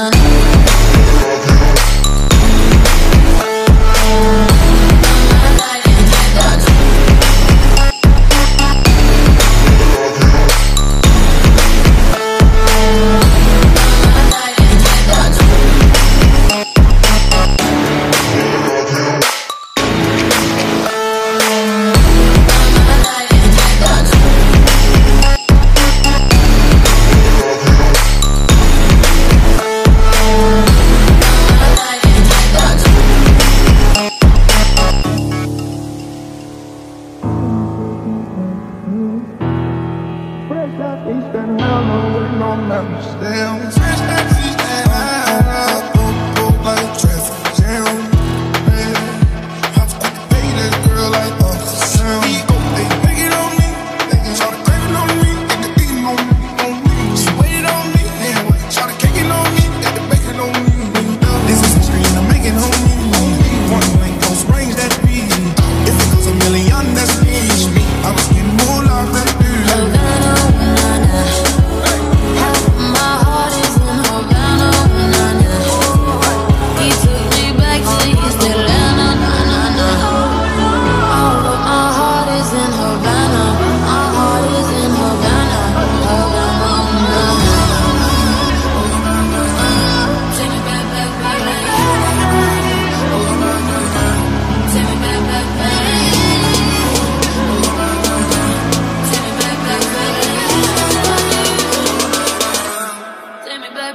love Southeastern railroad on them stairs.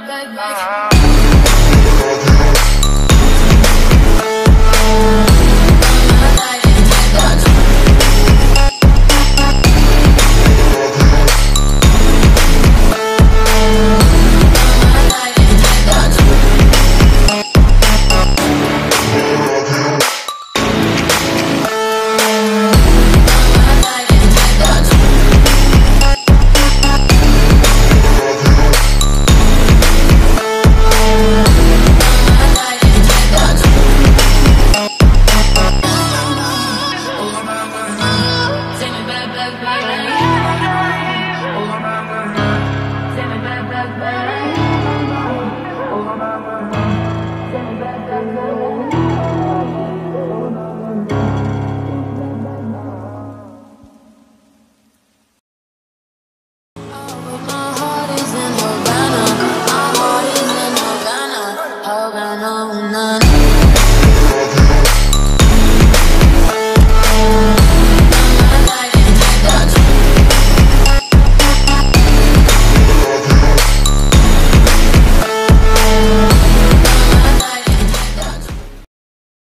bad, bad.